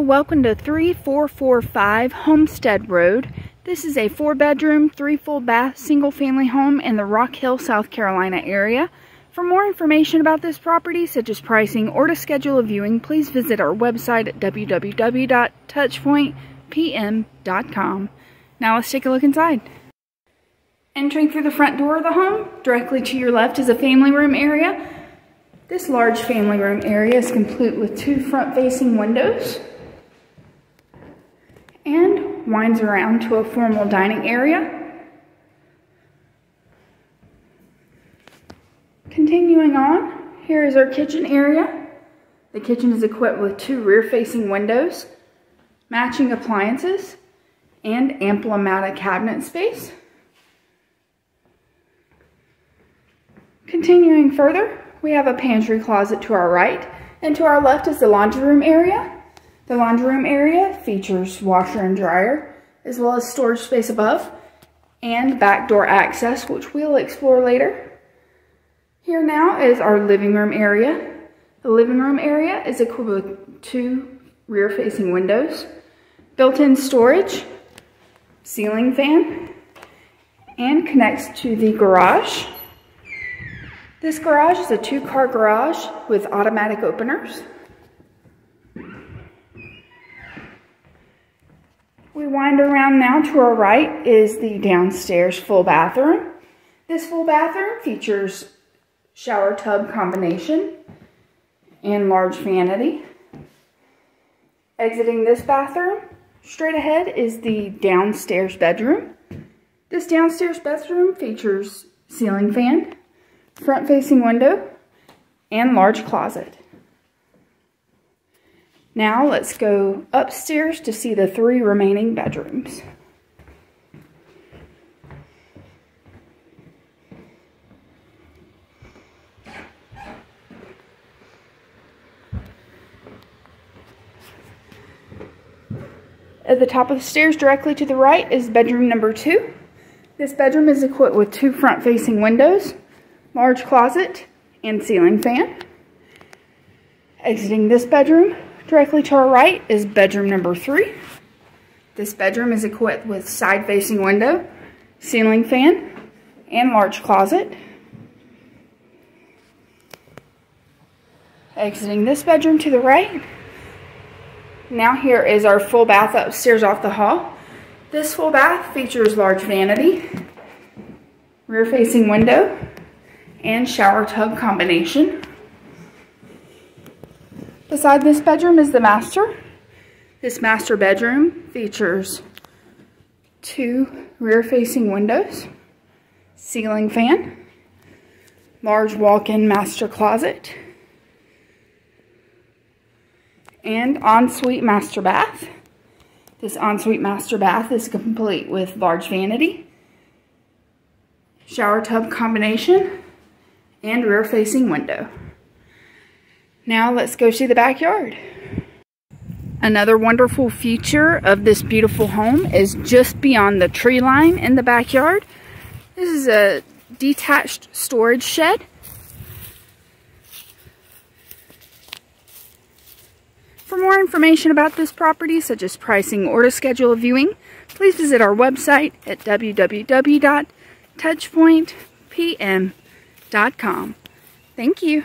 welcome to 3445 Homestead Road. This is a four bedroom, three full bath, single family home in the Rock Hill, South Carolina area. For more information about this property, such as pricing or to schedule a viewing, please visit our website at www.touchpointpm.com. Now let's take a look inside. Entering through the front door of the home, directly to your left is a family room area. This large family room area is complete with two front-facing windows and winds around to a formal dining area. Continuing on, here is our kitchen area. The kitchen is equipped with two rear-facing windows, matching appliances, and ample amount of cabinet space. Continuing further, we have a pantry closet to our right, and to our left is the laundry room area. The laundry room area features washer and dryer, as well as storage space above, and back door access, which we'll explore later. Here now is our living room area. The living room area is equipped with two rear-facing windows, built-in storage, ceiling fan, and connects to the garage. This garage is a two-car garage with automatic openers. We wind around now to our right is the downstairs full bathroom. This full bathroom features shower tub combination and large vanity. Exiting this bathroom, straight ahead is the downstairs bedroom. This downstairs bedroom features ceiling fan, front facing window, and large closet. Now let's go upstairs to see the three remaining bedrooms. At the top of the stairs directly to the right is bedroom number two. This bedroom is equipped with two front facing windows large closet, and ceiling fan. Exiting this bedroom, directly to our right is bedroom number three. This bedroom is equipped with side-facing window, ceiling fan, and large closet. Exiting this bedroom to the right. Now here is our full bath upstairs off the hall. This full bath features large vanity, rear-facing window, and shower tub combination. Beside this bedroom is the master. This master bedroom features two rear-facing windows, ceiling fan, large walk-in master closet, and ensuite master bath. This ensuite master bath is complete with large vanity, shower tub combination, and rear facing window. Now let's go see the backyard. Another wonderful feature of this beautiful home is just beyond the tree line in the backyard. This is a detached storage shed. For more information about this property, such as pricing or to schedule a viewing, please visit our website at www.touchpointpm.com. Thank you.